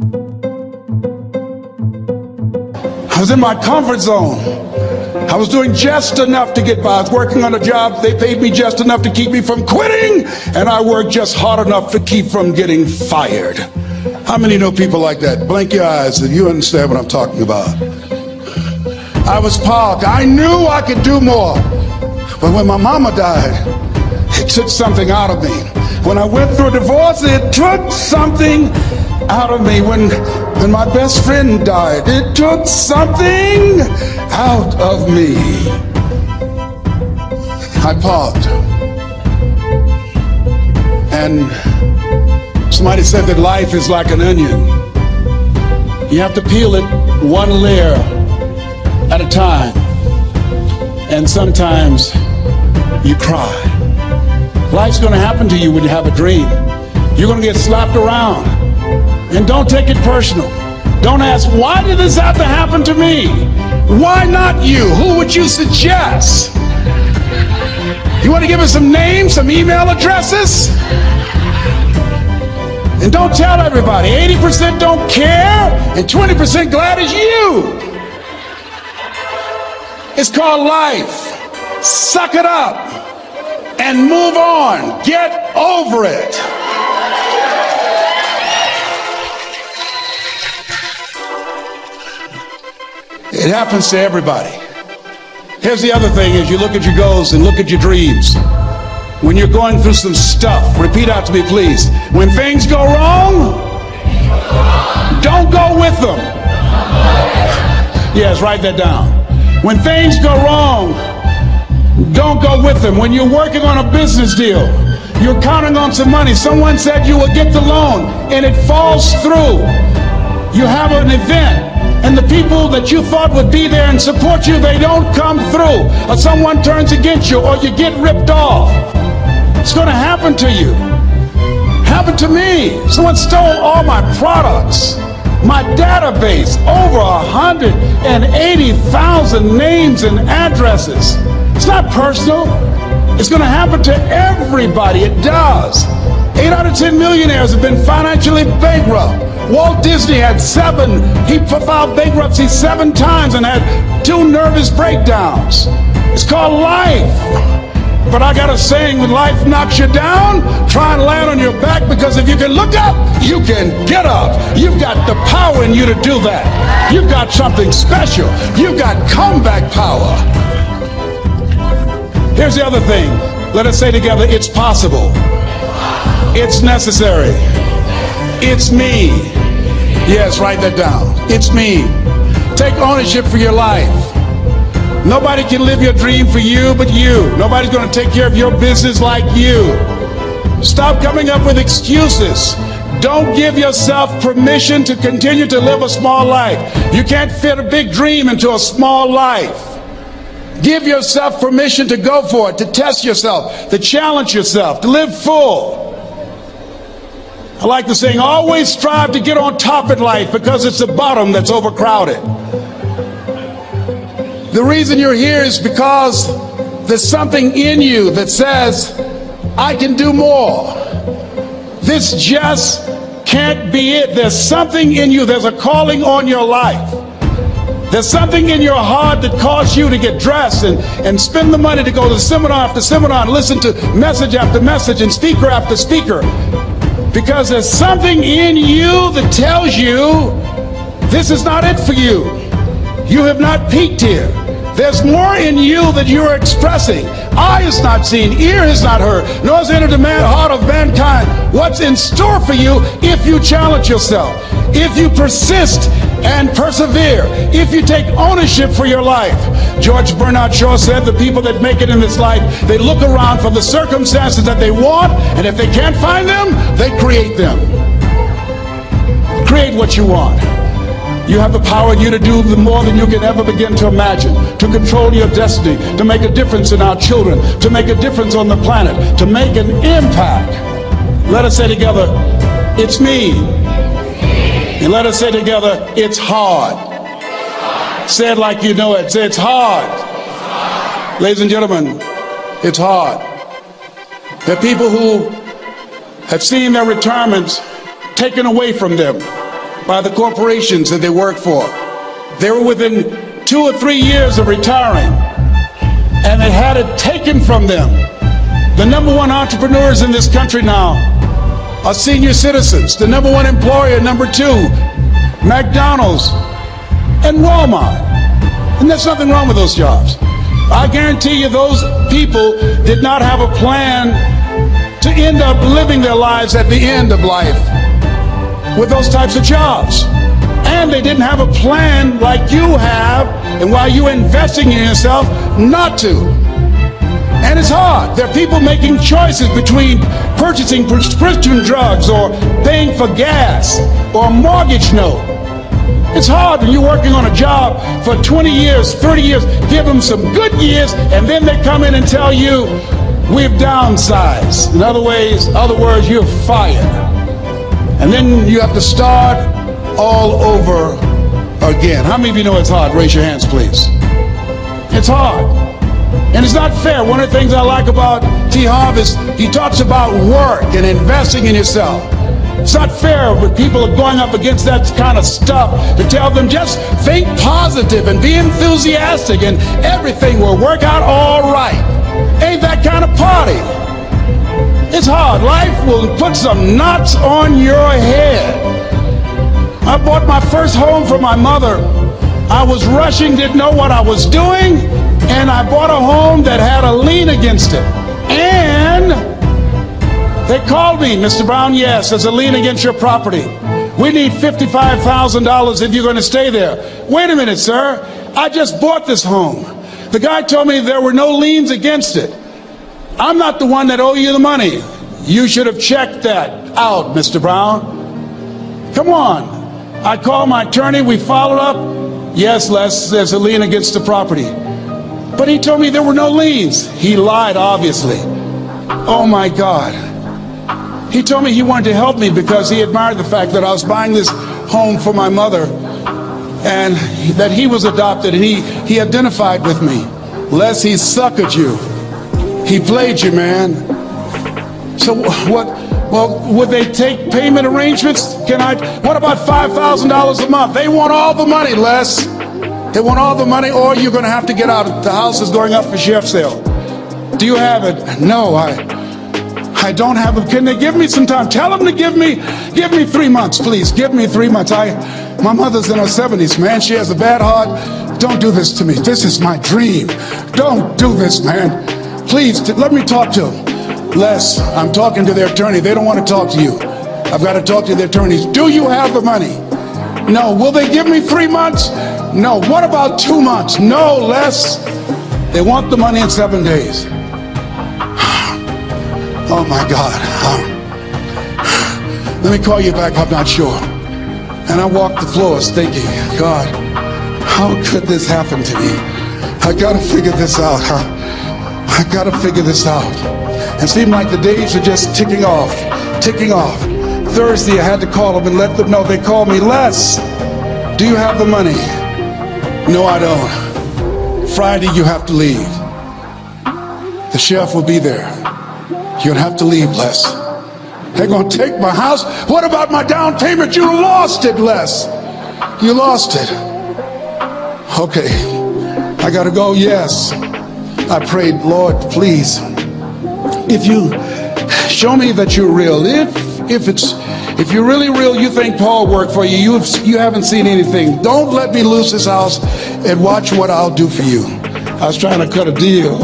I was in my comfort zone. I was doing just enough to get by. I was working on a job. They paid me just enough to keep me from quitting, and I worked just hard enough to keep from getting fired. How many know people like that? Blink your eyes if you understand what I'm talking about. I was parked. I knew I could do more. But when my mama died, it took something out of me. When I went through a divorce, it took something out of me. When when my best friend died, it took something out of me. I paused. And somebody said that life is like an onion. You have to peel it one layer at a time. And sometimes you cry. Life's going to happen to you when you have a dream. You're going to get slapped around. And don't take it personal. Don't ask, why did this have to happen to me? Why not you? Who would you suggest? You want to give us some names, some email addresses? And don't tell everybody. 80% don't care, and 20% glad it's you. It's called life. Suck it up and move on. Get over it. It happens to everybody. Here's the other thing is you look at your goals and look at your dreams. When you're going through some stuff, repeat out to me, please. When things go wrong, don't go with them. Yes, write that down. When things go wrong, don't go with them. When you're working on a business deal, you're counting on some money. Someone said you will get the loan and it falls through. You have an event and the people that you thought would be there and support you, they don't come through. Or someone turns against you, or you get ripped off. It's going to happen to you. Happened to me. Someone stole all my products. My database, over 180,000 names and addresses. It's not personal. It's going to happen to everybody. It does. Eight out of 10 millionaires have been financially bankrupt. Walt Disney had seven, he filed bankruptcy seven times and had two nervous breakdowns. It's called life. But I got a saying when life knocks you down, try and land on your back because if you can look up, you can get up. You've got the power in you to do that. You've got something special. You've got comeback power. Here's the other thing. Let us say together, it's possible. It's necessary. It's me. Yes, write that down. It's me. Take ownership for your life. Nobody can live your dream for you but you. Nobody's going to take care of your business like you. Stop coming up with excuses. Don't give yourself permission to continue to live a small life. You can't fit a big dream into a small life. Give yourself permission to go for it, to test yourself, to challenge yourself, to live full. I like the saying, always strive to get on top in life because it's the bottom that's overcrowded. The reason you're here is because there's something in you that says, I can do more. This just can't be it. There's something in you, there's a calling on your life. There's something in your heart that caused you to get dressed and, and spend the money to go to seminar after seminar and listen to message after message and speaker after speaker because there's something in you that tells you this is not it for you. You have not peaked here. There's more in you that you are expressing. Eye has not seen, ear has not heard, nor has entered the man, heart of mankind what's in store for you if you challenge yourself, if you persist and persevere, if you take ownership for your life. George Bernard Shaw said the people that make it in this life, they look around for the circumstances that they want, and if they can't find them, they create them. Create what you want. You have the power in you to do more than you can ever begin to imagine, to control your destiny, to make a difference in our children, to make a difference on the planet, to make an impact. Let us say together, it's me. And let us say together, it's hard. Say it like you know it. Say it's hard. Ladies and gentlemen, it's hard. Are people who have seen their retirements taken away from them by the corporations that they work for. They were within two or three years of retiring, and they had it taken from them. The number one entrepreneurs in this country now are senior citizens. The number one employer, number two, McDonald's and Walmart. And there's nothing wrong with those jobs. I guarantee you, those people did not have a plan to end up living their lives at the end of life with those types of jobs. And they didn't have a plan like you have, and while you're investing in yourself, not to. And it's hard. There are people making choices between purchasing prescription drugs or paying for gas or a mortgage note. It's hard when you're working on a job for 20 years, 30 years, give them some good years, and then they come in and tell you, we've downsized. In other ways, other words, you're fired. And then you have to start all over again. How many of you know it's hard? Raise your hands, please. It's hard. And it's not fair. One of the things I like about T. Harv is he talks about work and investing in yourself. It's not fair when people are going up against that kind of stuff to tell them just think positive and be enthusiastic and everything will work out all right. Ain't that kind of party. It's hard. Life will put some knots on your head. I bought my first home for my mother. I was rushing, didn't know what I was doing, and I bought a home that had a lien against it. And they called me, Mr. Brown, yes, there's a lien against your property. We need $55,000 if you're going to stay there. Wait a minute, sir. I just bought this home. The guy told me there were no liens against it. I'm not the one that owe you the money. You should have checked that out, Mr. Brown. Come on. I called my attorney. We followed up. Yes, Les, there's a lien against the property. But he told me there were no liens. He lied, obviously. Oh my God. He told me he wanted to help me because he admired the fact that I was buying this home for my mother and that he was adopted and he, he identified with me. Les, he suckered you. He played you, man. So what, well, would they take payment arrangements? Can I, what about $5,000 a month? They want all the money, Les. They want all the money or you're going to have to get out. Of the house is going up for sheriff sale. Do you have it? No, I, I don't have it. Can they give me some time? Tell them to give me, give me three months, please. Give me three months. I, my mother's in her 70s, man. She has a bad heart. Don't do this to me. This is my dream. Don't do this, man. Please, let me talk to them. Les, I'm talking to their attorney. They don't want to talk to you. I've got to talk to their attorneys. Do you have the money? No. Will they give me three months? No. What about two months? No, Les. They want the money in seven days. Oh my God. Um, let me call you back. I'm not sure. And I walked the floors thinking, God, how could this happen to me? I got to figure this out. Huh? I got to figure this out. It seemed like the days were just ticking off, ticking off. Thursday, I had to call them and let them know. They called me, Les, do you have the money? No, I don't. Friday, you have to leave. The sheriff will be there. You'll have to leave, Les. They're going to take my house. What about my down payment? You lost it, Les. You lost it. Okay. I got to go. Yes. I prayed, Lord, please. If you show me that you're real, if if it's if you're really real, you think Paul worked for you. You you haven't seen anything. Don't let me lose this house and watch what I'll do for you. I was trying to cut a deal.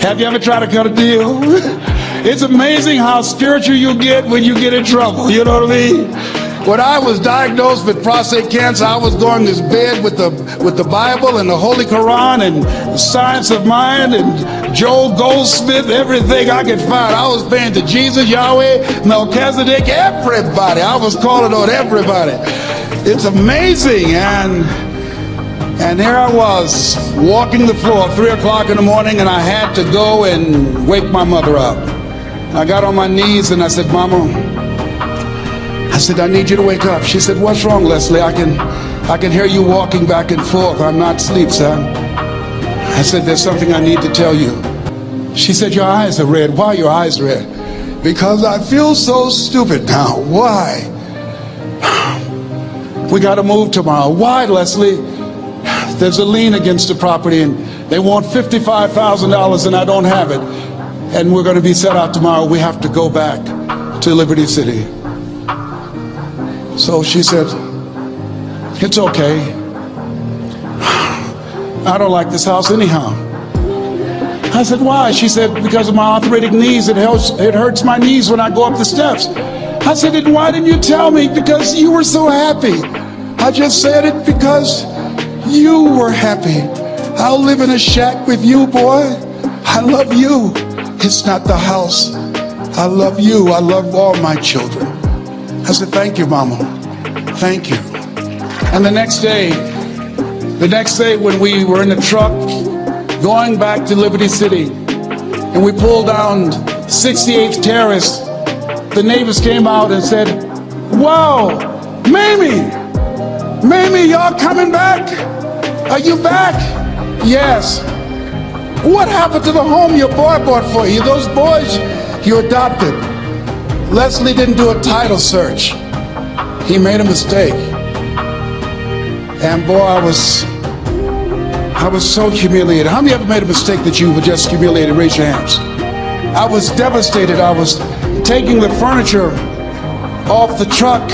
Have you ever tried to cut a deal? It's amazing how spiritual you get when you get in trouble. You know what I mean? When I was diagnosed with prostate cancer, I was going to bed with the with the Bible and the Holy Quran and the Science of Mind and Joel Goldsmith, everything I could find. I was paying to Jesus, Yahweh, Melchizedek, everybody. I was calling on everybody. It's amazing and and there I was, walking the floor, 3 o'clock in the morning, and I had to go and wake my mother up. I got on my knees and I said, Mama, I said, I need you to wake up. She said, What's wrong, Leslie? I can, I can hear you walking back and forth. I'm not asleep, son. I said, There's something I need to tell you. She said, Your eyes are red. Why your eyes red? Because I feel so stupid now. Why? We got to move tomorrow. Why, Leslie? There's a lien against the property and they want $55,000 and I don't have it. And we're going to be set out tomorrow. We have to go back to Liberty City. So she said, It's okay. I don't like this house anyhow. I said, Why? She said, Because of my arthritic knees, it hurts, it hurts my knees when I go up the steps. I said, Then why didn't you tell me? Because you were so happy. I just said it because you were happy. I'll live in a shack with you, boy. I love you. It's not the house. I love you. I love all my children. I said, Thank you, Mama. Thank you. And the next day, the next day when we were in the truck going back to Liberty City and we pulled down 68th Terrace, the neighbors came out and said, Wow, Mamie, Mamie, y'all coming back? Are you back? Yes. What happened to the home your boy bought for you? Those boys you adopted. Leslie didn't do a title search. He made a mistake. And boy, I was I was so humiliated. How many ever made a mistake that you were just humiliated? Raise your hands. I was devastated. I was taking the furniture off the truck,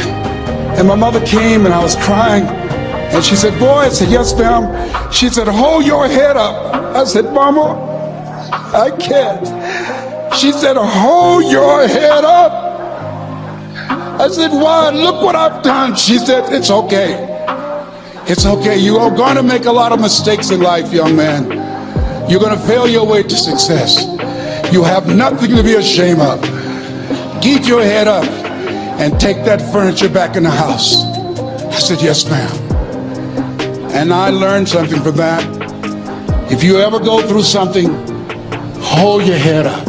and my mother came and I was crying. And she said, Boy, I said, Yes, ma'am. She said, Hold your head up. I said, Mama, I can't. She said, Hold your head up. I said, Why? Look what I've done. She said, It's okay. It's okay. You are going to make a lot of mistakes in life, young man. You're going to fail your way to success. You have nothing to be ashamed of. Keep your head up and take that furniture back in the house. I said, Yes, ma'am. And I learned something from that. If you ever go through something, hold your head up.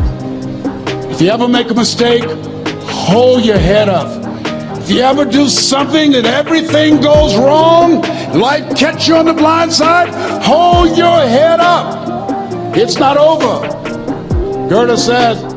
If you ever make a mistake, hold your head up. If you ever do something and everything goes wrong, life catch you on the blind side, hold your head up. It's not over. Goethe said,